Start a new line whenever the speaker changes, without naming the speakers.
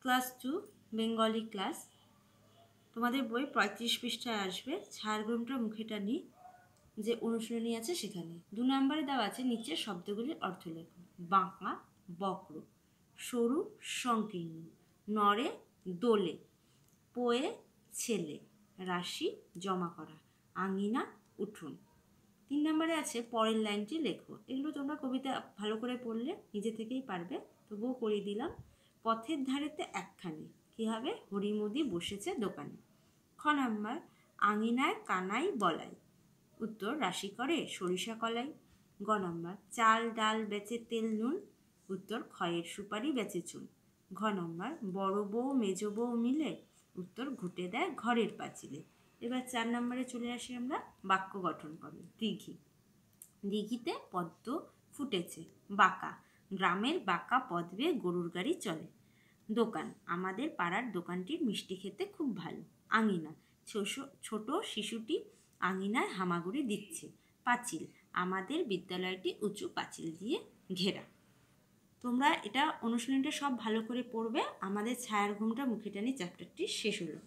Class two, Bengali class. তোমাদের বই পঁয়ত্রিশ পৃষ্ঠায় আসবে। ঝাড়গ্রামটা মুখেটা মুখে টানি যে অনুশীলনী আছে সেখানে। দু নম্বরে দেওয়া আছে নিচের শব্দগুলির অর্থ লেখো। বাঁকা, বক্র, সরু, সংকীর্ণ নরে দোলে, পোয়ে, ছেলে, রাশি, জমা করা, আঙিনা, উঠুন। তিন নম্বরে আছে পরের লাইনটি লেখো। এগুলো তোমরা কবিতা ভালো করে পড়লে নিজে থেকেই পারবে। তবুও করিয়ে দিলাম। পথের ধারেতে একখানি। কী হবে? হরিমদি বসেছে দোকানে। খ নাম্বার, আঙিনায় কানাই বলাই। উত্তর, রাশি করে সরিষা কলাই। গ নম্বর, চাল, ডাল বেচে তেল, নুন। উত্তর, ক্ষয়ের সুপারি বেচে চুন। ঘ নম্বর, বড় বউ, মেজ বউ মিলে। উত্তর, ঘুটে দেয় ঘরের পাঁচিলে। এবার চার নম্বরে চলে আসি আমরা বাক্য গঠন করো দিঘি দিঘিতে পদ্ম ফুটেছে, বাঁকা। গ্রামের বাঁকা পথ বেয়ে গরুর গাড়ি চলে। দোকান, আমাদের পাড়ার দোকানটির মিষ্টি খেতে খুব ভালো। আঙিনা ছোট শিশুটি আঙিনায় হামাগুড়ি দিচ্ছে। পাঁচিল, আমাদের বিদ্যালয়টি উঁচু পাঁচিল দিয়ে ঘেরা। তোমরা এটা অনুশীলনটা সব ভালো করে পড়বে। আমাদের ছায়ার ঘুমটা মুখে টানি চ্যাপ্টারটি শেষ হলো।